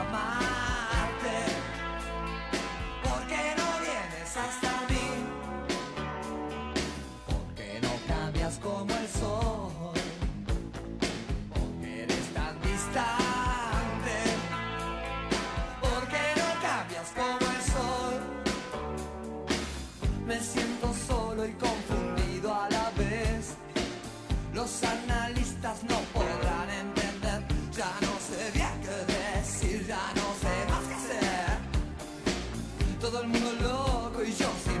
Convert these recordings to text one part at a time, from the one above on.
amarte. ¿Por qué no vienes hasta mí? ¿Por qué no cambias como el sol? ¿Por qué eres tan distante? ¿Por qué no cambias como el sol? Me siento solo y confundido a la vez. Los më lëkë i gjasë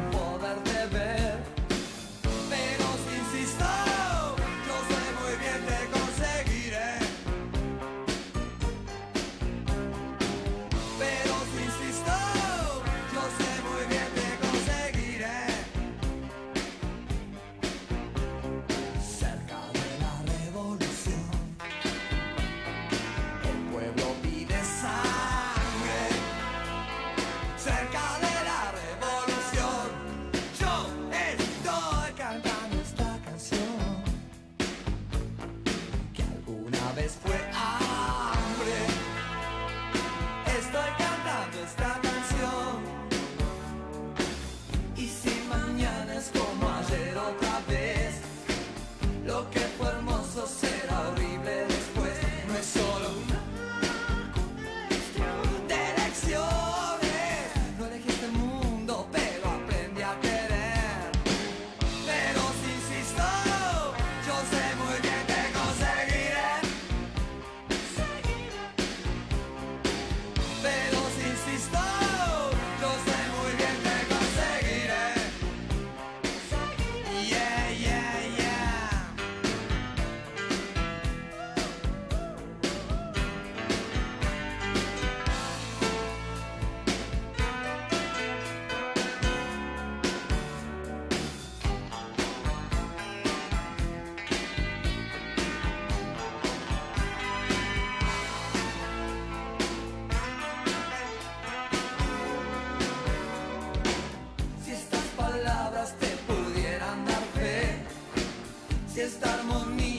esta harmonia.